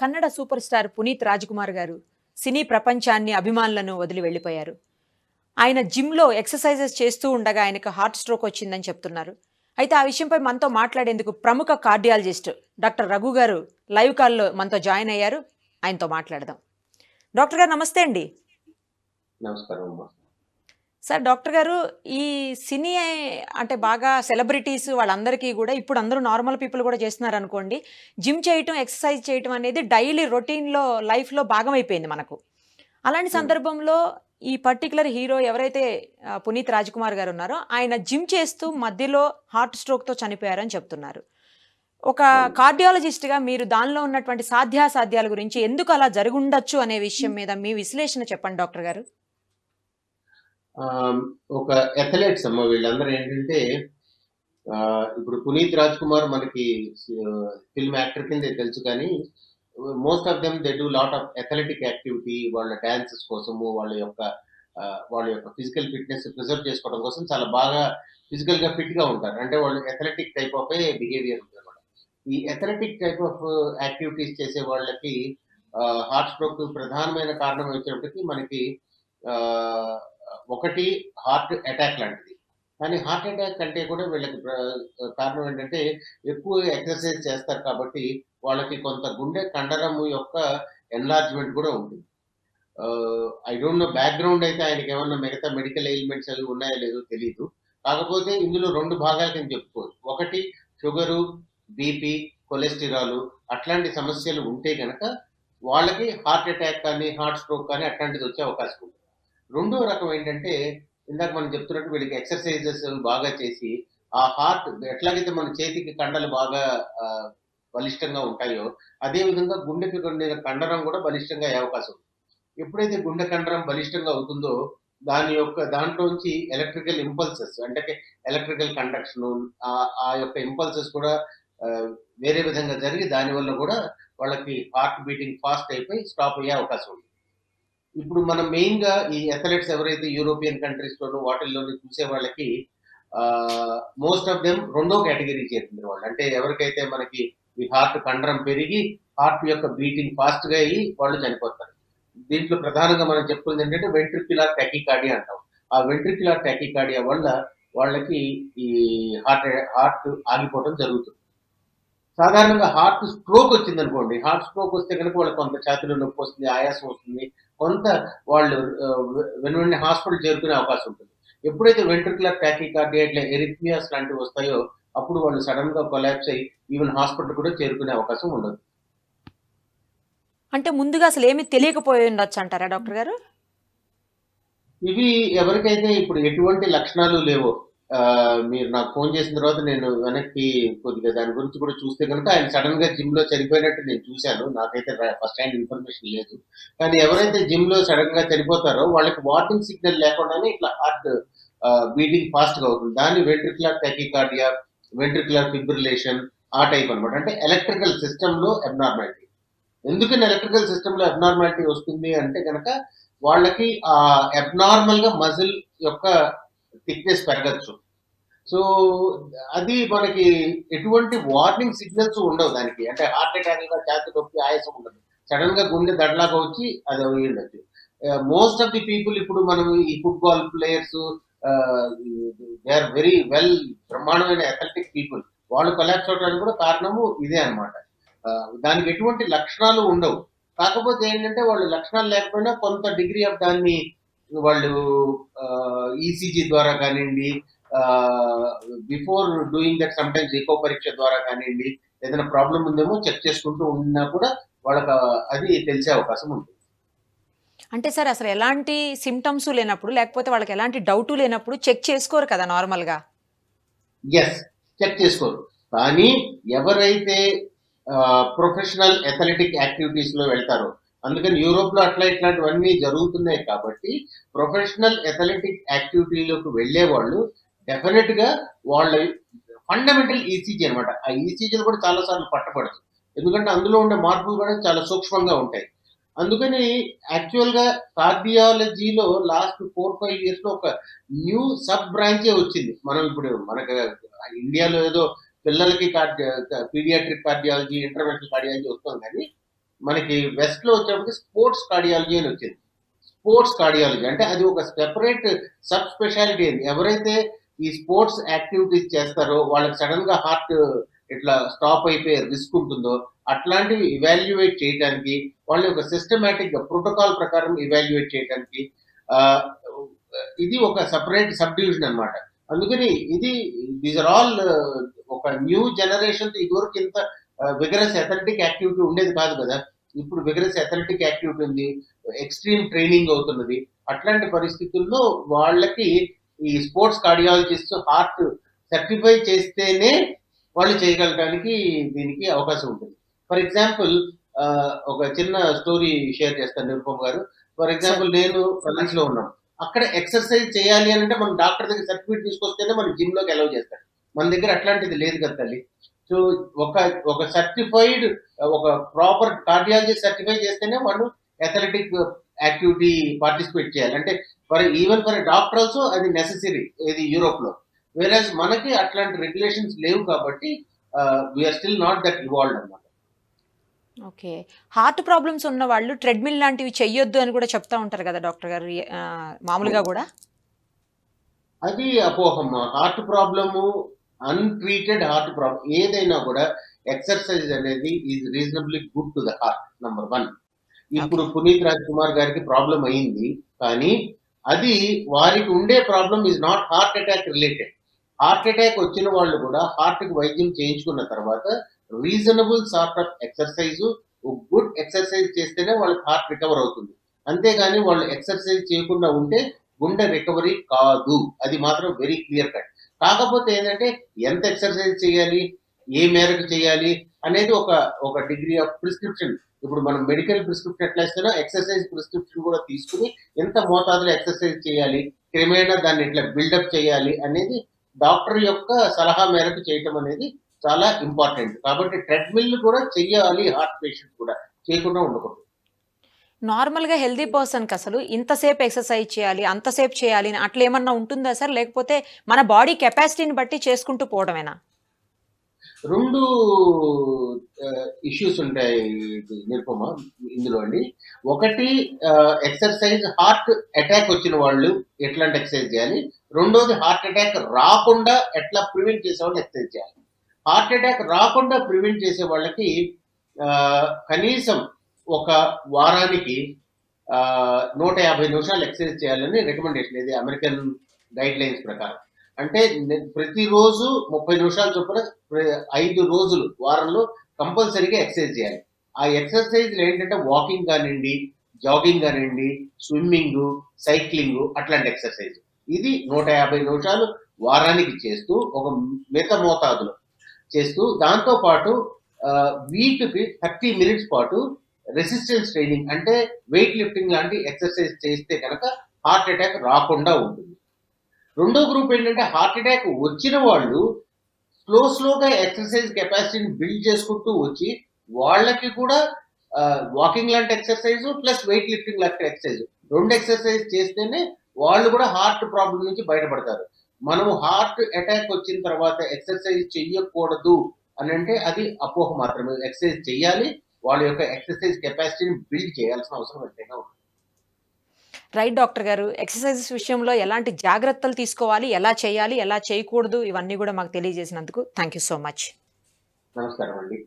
Kannada super star Puneeth Rajkumar గారు సినీ ప్రపంచాన్ని అభిమానులను వదిలి వెళ్ళిపోయారు. ఆయన జిమ్లో ఎక్సర్సైజెస్ చేస్తూ ఉండగా ఆయనకు హార్ట్ స్ట్రోక్ వచ్చిందని చెప్తున్నారు. అయితే ఆ విషయంపై మనతో మాట్లాడేందుకు ప్రముఖ కార్డియాలజిస్ట్ డాక్టర్ రఘు గారు లైవ్ కాల్లో మనతో జాయిన్ అయ్యారు. ఆయనతో మాట్లాడదాం. డాక్టర్ గారు నమస్తే అండి. నమస్కారం అమ్మా. సార్ డాక్టర్ గారు ఈ సినీ అంటే బాగా సెలబ్రిటీస్ వాళ్ళందరికీ కూడా ఇప్పుడు అందరూ నార్మల్ పీపుల్ కూడా చేస్తున్నారు అనుకోండి జిమ్ చేయటం ఎక్సర్సైజ్ చేయటం అనేది డైలీ రొటీన్లో లైఫ్లో భాగం అయిపోయింది మనకు. అలాంటి సందర్భంలో ఈ పర్టికులర్ హీరో ఎవరైతే పునీత్ రాజ్కుమార్ గారు ఉన్నారో ఆయన జిమ్ చేస్తూ మధ్యలో హార్ట్ స్ట్రోక్తో చనిపోయారని చెప్తున్నారు. ఒక కార్డియాలజిస్ట్గా మీరు దానిలో ఉన్నటువంటి సాధ్యాసాధ్యాల గురించి ఎందుకు అలా జరుగుండొచ్చు అనే విషయం మీద మీ విశ్లేషణ చెప్పండి డాక్టర్ గారు. ఒక ఎథలెట్స్ అమ్మ వీళ్ళందరూ ఏంటంటే ఇప్పుడు పునీత్ రాజ్ కుమార్ మనకి ఫిల్మ్ యాక్టర్ కింద తెలుసు కానీ most of them they do lot of athletic activity వాళ్ళ డాన్సెస్ కోసము వాళ్ళ యొక్క వాళ్ళ యొక్క ఫిజికల్ ఫిట్నెస్ ప్రిజర్వ్ చేసుకోవడం కోసం చాలా బాగా ఫిజికల్గా ఫిట్గా ఉంటారు. అంటే వాళ్ళు అథ్లెటిక్ టైప్ ఆఫ్ బిహేవియర్ ఉంటుంది ఈ అథ్లెటిక్ టైప్ ఆఫ్ యాక్టివిటీస్ చేసే వాళ్ళకి హార్ట్ స్ట్రోక్ ప్రధానమైన కారణం వచ్చేటప్పటికి మనకి ఒకటి హార్ట్ అటాక్ లాంటిది. కానీ హార్ట్ అటాక్ అంటే కూడా వీళ్ళకి కారణం ఏంటంటే ఎక్కువ ఎక్సర్సైజ్ చేస్తారు కాబట్టి వాళ్ళకి కొంత గుండె కండరము యొక్క ఎన్లార్జ్మెంట్ కూడా ఉంటుంది. ఐ డోంట్ నో బ్యాక్గ్రౌండ్ అయితే ఆయనకి ఏమన్నా మిగతా మెడికల్ ఎయిల్మెంట్స్ అవి ఉన్నాయో లేదో తెలియదు కాకపోతే ఇందులో రెండు భాగాలు కింద చెప్పుకోవచ్చు. ఒకటి షుగరు బీపీ కొలెస్టిరాల్ అట్లాంటి సమస్యలు ఉంటే కనుక వాళ్ళకి హార్ట్ అటాక్ కానీ హార్ట్ స్ట్రోక్ కానీ అట్లాంటిది వచ్చే అవకాశం ఉంటుంది. రెండో రకం ఏంటంటే ఇందాక మనం చెప్తున్నట్టు వీళ్ళకి ఎక్సర్సైజెస్ బాగా చేసి ఆ హార్ట్ ఎట్లాగైతే మన చేతికి కండలు బాగా బలిష్టంగా ఉంటాయో అదే విధంగా గుండెకి కొండిన కండరం కూడా బలిష్టంగా అయ్యే అవకాశం ఉంది. ఎప్పుడైతే గుండె కండరం బలిష్టంగా అవుతుందో దాని యొక్క దాంట్లోంచి ఎలక్ట్రికల్ ఇంపల్సెస్ అంటే ఎలక్ట్రికల్ కండక్షన్ ఆ యొక్క ఇంపల్సెస్ కూడా వేరే విధంగా జరిగి దానివల్ల కూడా వాళ్ళకి హార్ట్ బీటింగ్ ఫాస్ట్ అయిపోయి స్టాప్ అయ్యే అవకాశం ఉంది. ఇప్పుడు మనం మెయిన్గా ఈ అథ్లెట్స్ ఎవరైతే యూరోపియన్ కంట్రీస్ లోను వాటిల్లోనూ చూసే వాళ్ళకి మోస్ట్ ఆఫ్ దెమ్ రెండో కేటగిరీ చేరుతుంది వాళ్ళు. అంటే ఎవరికైతే మనకి ఈ హార్ట్ కండరం పెరిగి హార్ట్ యొక్క బీటింగ్ ఫాస్ట్గా అయ్యి వాళ్ళు చనిపోతారు. దీంట్లో ప్రధానంగా మనం చెప్పుకుంది ఏంటంటే వెంట్రిక్యులర్ టెకికార్డియా అంటాం. ఆ వెంట్రిక్యులర్ టెకికార్డియా వల్ల వాళ్ళకి ఈ హార్ట్ హార్ట్ ఆగిపోవడం జరుగుతుంది. సాధారణంగా హార్ట్ స్ట్రోక్ వచ్చింది అనుకోండి హార్ట్ స్ట్రోక్ వస్తే కనుక వాళ్ళకి కొంత ఛాతీలో నొప్పి వస్తుంది ఆయాసం వస్తుంది కొంత వాళ్ళు వెను వెంటనే హాస్పిటల్ చేరుకునే అవకాశం ఉంటుంది. ఎప్పుడైతే వెంట్రికులర్ టాకికార్డియా ఇట్లా ఎరిథ్మియాస్ లాంటివి వస్తాయో అప్పుడు వాళ్ళు సడన్గా కొలాప్స్ అయ్యి ఈవెన్ హాస్పిటల్ కూడా చేరుకునే అవకాశం ఉండదు. అంటే ముందుగా అసలు ఏమీ తెలియకపోయి ఉండొచ్చు అంటారా డాక్టర్ గారు? ఇవి ఎవరికైతే ఇప్పుడు ఎటువంటి లక్షణాలు లేవో మీరు నాకు ఫోన్ చేసిన తర్వాత నేను వెనక్కి కొద్దిగా దాని గురించి కూడా చూస్తే కనుక ఆయన సడన్గా జిమ్లో చనిపోయినట్టు నేను చూశాను. నాకైతే ఫస్ట్ హ్యాండ్ ఇన్ఫర్మేషన్ లేదు. కానీ ఎవరైతే జిమ్లో సడన్గా చనిపోతారో వాళ్ళకి వార్నింగ్ సిగ్నల్ లేకుండానే ఇట్లా హార్ట్ బీటింగ్ ఫాస్ట్గా అవుతుంది. దాన్ని వెంట్రిక్యులర్ టెకికార్డియా వెంట్రిక్యులర్ ఫిబ్రిలేషన్ ఆ టైప్ అనమాట అంటే ఎలక్ట్రికల్ సిస్టమ్లో అబ్నార్మాలిటీ ఎందుకని ఎలక్ట్రికల్ సిస్టమ్లో అబ్నార్మాలిటీ వస్తుంది అంటే కనుక వాళ్ళకి ఆ అబ్నార్మల్గా మజిల్ యొక్క థిక్నెస్ పెరగచ్చు సో అది మనకి ఎటువంటి వార్నింగ్ సిగ్నల్స్ ఉండవు దానికి. అంటే హార్ట్ అటాక్గా ఛాతి నొప్పి ఆయాసం ఉండదు. సడన్గా గుండె దడలాగా వచ్చి అది అయి ఉండొచ్చు మోస్ట్ ఆఫ్ ది పీపుల్ ఇప్పుడు మనం ఈ football players they are very well బ్రహ్మాండమైన అథ్లెటిక్ పీపుల్ వాళ్ళు కొలాప్స్ అవడానికి కూడా కారణము ఇదే అనమాట uh, దానికి ఎటువంటి లక్షణాలు ఉండవు. కాకపోతే ఏంటంటే వాళ్ళు లక్షణాలు లేకపోయినా కొంత డిగ్రీ ఆఫ్ దాన్ని వాళ్ళు ఈసీజీ ద్వారా కానివ్వండి before doing that sometimes echo పరీక్ష ద్వారా కానివ్వండి ఏదైనా ప్రాబ్లం ఉందేమో చెక్ చేసుకుంటూ ఉన్నా కూడా వాళ్ళకి అది తెలిసే అవకాశం ఉంటుంది. అంటే సార్ అసలు ఎలాంటి సిమ్టమ్స్ లేనప్పుడు లేకపోతే వాళ్ళకి ఎలాంటి డౌట్ లేనప్పుడు చెక్ చేసుకోరు కదా నార్మల్గా ఎస్ చెక్ చేసుకోరు. కానీ ఎవరైతే ప్రొఫెషనల్ అథ్లెటిక్ యాక్టివిటీస్లో వెళ్తారో అందుకని యూరోప్లో అట్లా ఇట్లాంటివన్నీ జరుగుతున్నాయి కాబట్టి ప్రొఫెషనల్ అథ్లెటిక్ యాక్టివిటీలోకి వెళ్ళే వాళ్ళు డెఫినెట్గా వాళ్ళ ఫండమెంటల్ ఈసీజీ అనమాట ఆ ఈసీజీలు కూడా చాలా సార్లు పట్టబడదు ఎందుకంటే అందులో ఉండే మార్పులు కూడా చాలా సూక్ష్మంగా ఉంటాయి. అందుకని యాక్చువల్గా కార్డియాలజీలో లాస్ట్ ఫోర్ ఫైవ్ ఇయర్స్లో ఒక న్యూ సబ్ బ్రాంచే వచ్చింది. మనం ఇప్పుడు మనకు ఇండియాలో ఏదో పిల్లలకి పీడియాట్రిక్ కార్డియాలజీ ఇంటర్వెన్షనల్ కార్డియాలజీ వస్తుంది కానీ మనకి వెస్ట్లో వచ్చేప్పటికి స్పోర్ట్స్ కార్డియాలజీ అని వచ్చింది. స్పోర్ట్స్ కార్డియాలజీ అంటే అది ఒక సెపరేట్ సబ్ స్పెషాలిటీ అని ఎవరైతే ఈ స్పోర్ట్స్ యాక్టివిటీస్ చేస్తారో వాళ్ళకి సడన్గా హార్ట్ ఇట్లా స్టాప్ అయిపోయే రిస్క్ ఉంటుందో అట్లాంటివి ఇవాల్యుయేట్ చేయడానికి వాళ్ళ యొక్క సిస్టమేటిక్గా ప్రోటోకాల్ ప్రకారం ఇవాల్యుయేట్ చేయడానికి ఇది ఒక సపరేట్ సబ్ డివిజన్ అనమాట అందుకని ఇది దీస్ ఆర్ ఆల్ ఒక న్యూ జనరేషన్ ఇదివరకు ఇంత విగరస్ అథ్లెటిక్ యాక్టివిటీ ఉండేది కాదు కదా. ఇప్పుడు విగరస్ అథ్లెటిక్ యాక్టివిటీ ఉంది ఎక్స్ట్రీమ్ ట్రైనింగ్ అవుతున్నది. అట్లాంటి పరిస్థితుల్లో వాళ్ళకి ఈ స్పోర్ట్స్ కార్డియాలజిస్ట్ హార్ట్ సర్టిఫై చేస్తేనే వాళ్ళు చేయగలడానికి దీనికి అవకాశం ఉంటుంది. ఫర్ ఎగ్జాంపుల్ ఒక చిన్న స్టోరీ షేర్ చేస్తాను నిరుపమ్ గారు. ఫర్ ఎగ్జాంపుల్ నేను ఫ్రాన్స్లో ఉన్నాం అక్కడ ఎక్సర్సైజ్ చేయాలి అని అంటే మనం డాక్టర్ దగ్గర సర్టిఫికేట్ తీసుకొస్తేనే మన జిమ్లోకి అలౌ చేస్తాడు మన దగ్గర అట్లాంటిది లేదు కదా తల్లి. సో ఒక ఒక సర్టిఫైడ్ ఒక ప్రాపర్ కార్డియాలజీ సర్టిఫై చేస్తేనే వాళ్ళు అథ్లెటిక్ యాక్టివిటీ పార్టిసిపేట్ చేయాలి. అంటే for even for doctor also అది నెసెసరీ ఇది యూరోప్లో వేరేజ్ మనకి అట్లాంటి రెగ్యులేషన్స్ లేవు కాబట్టి we are still not that evolve అన్నమాట. ఓకే హార్ట్ ప్రాబ్లమ్స్ ఉన్న వాళ్ళు ట్రెడ్మిల్ లాంటివి చెయ్యొద్దు అని కూడా చెప్తా ఉంటారు కదా డాక్టర్ గారు మామూలుగా కూడా? అది అపోహమ్మ. Heart problem untreated heart problem ఏదైనా కూడా ఎక్సర్సైజ్ అనేది is reasonably good to the heart number one ఇప్పుడు పునీత్ రాజ్ కుమార్ గారికి ప్రాబ్లం అయింది కానీ అది వారికి ఉండే problem is not heart attack related heart attack వచ్చిన వాళ్ళు కూడా హార్ట్కి వైద్యం చేయించుకున్న తర్వాత reasonable sort of exercise good exercise చేస్తేనే వాళ్ళకి హార్ట్ రికవర్ అవుతుంది. అంతేగాని వాళ్ళు ఎక్సర్సైజ్ చేయకుండా ఉంటే గుండె రికవరీ కాదు. అది మాత్రం వెరీ క్లియర్ కట్ కాకపోతే ఏంటంటే ఎంత ఎక్సర్సైజ్ చేయాలి ఏ మేరకు చేయాలి అనేది ఒక ఒక డిగ్రీ ఆఫ్ ప్రిస్క్రిప్షన్ ఇప్పుడు మనం మెడికల్ ప్రిస్క్రిప్షన్ ఎట్లా ఇస్తారో ఎక్సర్సైజ్ ప్రిస్క్రిప్షన్ కూడా తీసుకుని ఎంత మోతాదులో ఎక్సర్సైజ్ చేయాలి క్రమేణా దాన్ని ఇట్లా బిల్డప్ చేయాలి అనేది డాక్టర్ యొక్క సలహా మేరకు చేయటం అనేది చాలా ఇంపార్టెంట్ కాబట్టి ట్రెడ్మిల్ కూడా చెయ్యాలి హార్ట్ పేషెంట్ కూడా చేయకుండా ఉండకూడదు. నార్మల్గా హెల్దీ పర్సన్కి అసలు ఇంతసేపు ఎక్సర్సైజ్ చేయాలి అంతసేపు చేయాలి అని అట్లా ఏమన్నా ఉంటుందా సార్? లేకపోతే మన బాడీ కెపాసిటీని బట్టి చేసుకుంటూ పోవడమేనా? రెండు ఇష్యూస్ ఉంటాయి నిరుపమ ఇందులో అండి. ఒకటి ఎక్సర్సైజ్ హార్ట్ అటాక్ వచ్చిన వాళ్ళు ఎట్లాంటి ఎక్సర్సైజ్ చేయాలి? రెండోది హార్ట్ అటాక్ రాకుండా ఎట్లా ప్రివెంట్ చేసే వాళ్ళు ఎక్సర్సైజ్ చేయాలి? హార్ట్ అటాక్ రాకుండా ప్రివెంట్ చేసే వాళ్ళకి కనీసం ఒక వారానికి నూట యాభై నిమిషాలు ఎక్సర్సైజ్ చేయాలని రికమెండేషన్ ఇది అమెరికన్ గైడ్ లైన్స్ ప్రకారం. అంటే ప్రతిరోజు ముప్పై నిమిషాలు చొప్పున ఐదు రోజులు వారంలో కంపల్సరీగా ఎక్సర్సైజ్ చేయాలి. ఆ ఎక్సర్సైజ్లు ఏంటంటే వాకింగ్ కానివ్వండి జాగింగ్ కానివ్వండి స్విమ్మింగ్ సైక్లింగ్ అట్లాంటి ఎక్సర్సైజ్. ఇది నూట యాభై నిమిషాలు వారానికి చేస్తూ ఒక మిత మోతాదులో చేస్తూ దాంతో పాటు థర్టీ మినిట్స్ పాటు రెసిస్టెన్స్ ట్రైనింగ్ అంటే వెయిట్ లిఫ్టింగ్ లాంటి ఎక్సర్సైజ్ చేస్తే కనుక హార్ట్ అటాక్ రాకుండా ఉంటుంది. రెండో గ్రూప్ ఏంటంటే హార్ట్ అటాక్ వచ్చిన వాళ్ళు స్లో స్లోగా ఎక్సర్సైజ్ కెపాసిటీని బిల్డ్ చేసుకుంటూ వచ్చి వాళ్ళకి కూడా వాకింగ్ లాంటి ఎక్సర్సైజ్ ప్లస్ వెయిట్ లిఫ్టింగ్ లాంటి ఎక్సర్సైజ్ రెండు ఎక్సర్సైజ్ చేస్తేనే వాళ్ళు కూడా హార్ట్ ప్రాబ్లం నుంచి బయటపడతారు. మనం హార్ట్ అటాక్ వచ్చిన తర్వాత ఎక్సర్సైజ్ చెయ్యకూడదు అని అంటే అది అపోహ మాత్రమే. ఎక్సర్సైజ్ చెయ్యాలి వాళ్ళ యొక్క ఎక్సర్సైజ్ కెపాసిటీని బిల్డ్ చేయాల్సిన అవసరం ఎంతైనా ఉంది. రైట్ డాక్టర్ గారు. ఎక్సర్సైజెస్ విషయంలో ఎలాంటి జాగ్రత్తలు తీసుకోవాలి ఎలా చేయాలి ఎలా చేయకూడదు ఇవన్నీ కూడా మాకు తెలియజేసినందుకు థ్యాంక్ యూ సో మచ్ నమస్కారం అండి.